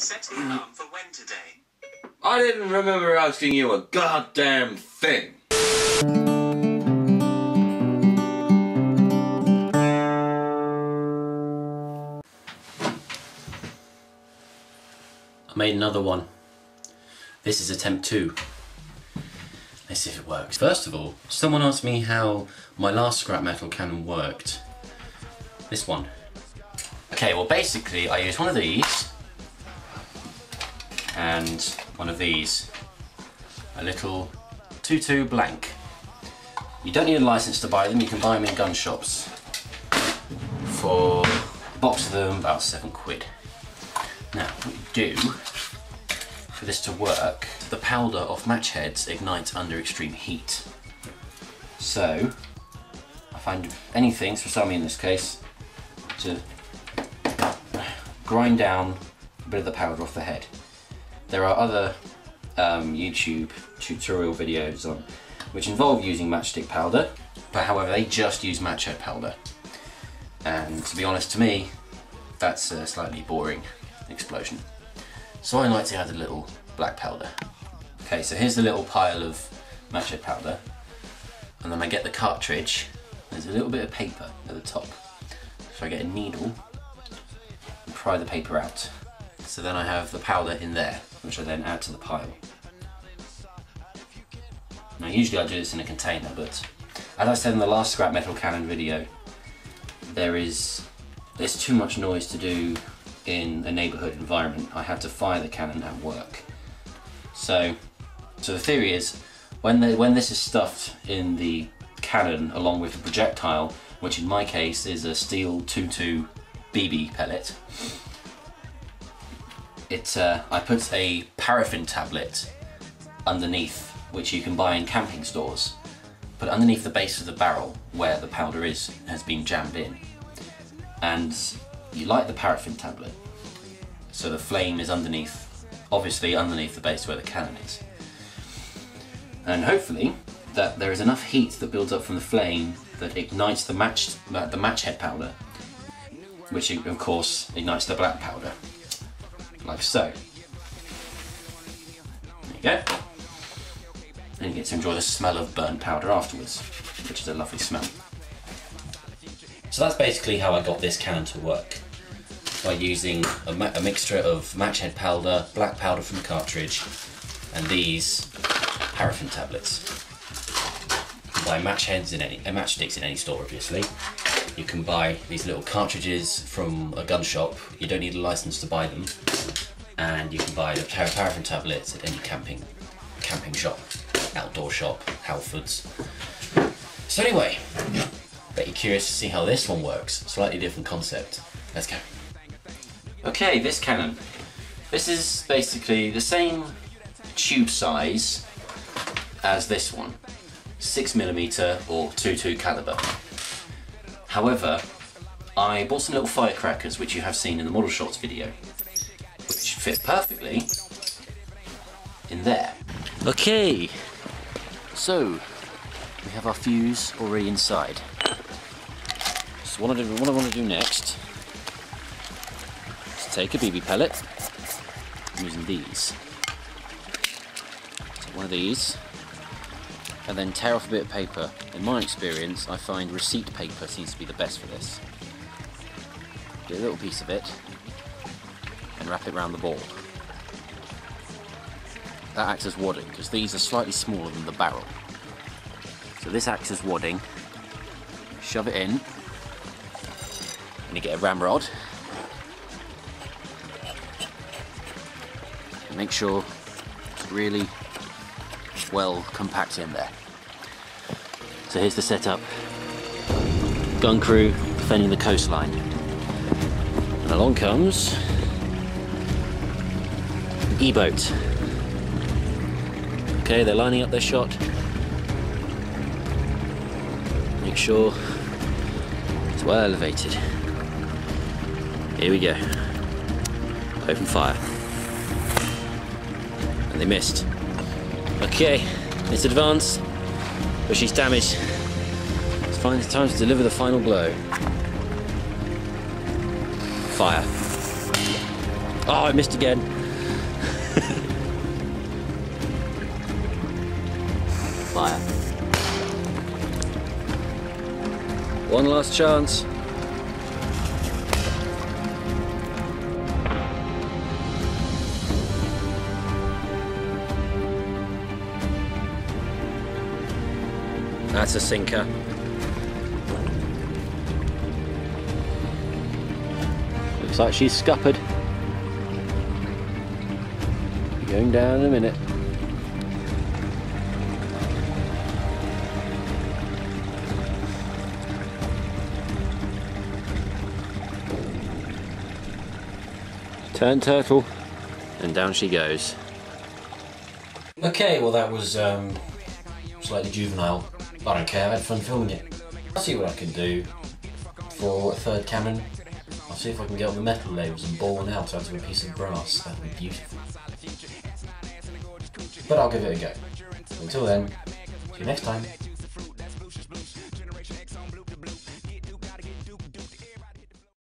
Set the alarm for when today? I didn't remember asking you a goddamn thing. I made another one. This is attempt two. Let's see if it works. First of all, someone asked me how my last scrap metal cannon worked. This one. Okay, well basically I used one of these and one of these. A little 2-2 blank. You don't need a license to buy them, you can buy them in gun shops. For a box of them, about seven quid. Now, what you do for this to work, the powder of match heads ignites under extreme heat. So, I find anything, so Sami in this case, to grind down a bit of the powder off the head. There are other um, YouTube tutorial videos on which involve using matchstick powder, but however they just use match head powder. And to be honest to me, that's a slightly boring explosion. So I like to add a little black powder. Okay, so here's the little pile of match head powder. And then I get the cartridge, there's a little bit of paper at the top. So I get a needle and pry the paper out. So then I have the powder in there, which I then add to the pile. Now usually I do this in a container, but as I said in the last scrap metal cannon video, there is there's too much noise to do in a neighbourhood environment. I had to fire the cannon at work. So, so the theory is, when the, when this is stuffed in the cannon along with the projectile, which in my case is a steel 2-2 BB pellet, it uh, I put a paraffin tablet underneath, which you can buy in camping stores. Put underneath the base of the barrel where the powder is has been jammed in, and you light the paraffin tablet. So the flame is underneath, obviously underneath the base where the cannon is. And hopefully that there is enough heat that builds up from the flame that ignites the match the match head powder, which of course ignites the black powder, like so. There you go. And you get to enjoy the smell of burnt powder afterwards, which is a lovely smell. So that's basically how I got this cannon to work. By using a, a mixture of match head powder, black powder from the cartridge, and these paraffin tablets. Can buy match heads in any, uh, matchsticks in any store obviously. You can buy these little cartridges from a gun shop. You don't need a license to buy them. And you can buy the paraffin tablets at any camping camping shop, outdoor shop, Halfords. So anyway, Bet you're curious to see how this one works. Slightly different concept. Let's go. Okay, this cannon. This is basically the same tube size as this one. 6mm or 22 caliber. However, I bought some little firecrackers which you have seen in the model shots video, which fit perfectly in there. Okay, so we have our fuse already inside. So what I, do, what I want to do next is take a BB pellet, I'm using these. Take one of these, and then tear off a bit of paper. In my experience, I find receipt paper seems to be the best for this. Get a little piece of it, and wrap it around the ball. That acts as wadding, because these are slightly smaller than the barrel. So this acts as wadding. Shove it in, and you get a ramrod. And make sure it's really well compacted in there. So here's the setup. Gun crew defending the coastline. And along comes E-boat. Okay, they're lining up their shot. Make sure it's well elevated. Here we go. Open fire. And they missed. Okay, let's advance. But she's damaged. It's it's time to deliver the final blow. Fire. Oh, I missed again. Fire. One last chance. That's a sinker. Looks like she's scuppered. Going down in a minute. Turn turtle, and down she goes. Okay, well that was um, slightly juvenile. I don't care, I had fun filming it. I'll see what I can do for a third Cameron. I'll see if I can get the metal labels and ball one out onto a piece of brass. That would be beautiful. But I'll give it a go. Until then, see you next time.